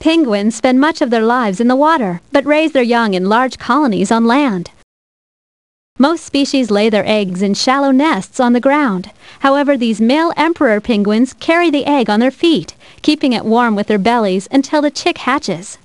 Penguins spend much of their lives in the water, but raise their young in large colonies on land. Most species lay their eggs in shallow nests on the ground. However, these male emperor penguins carry the egg on their feet, keeping it warm with their bellies until the chick hatches.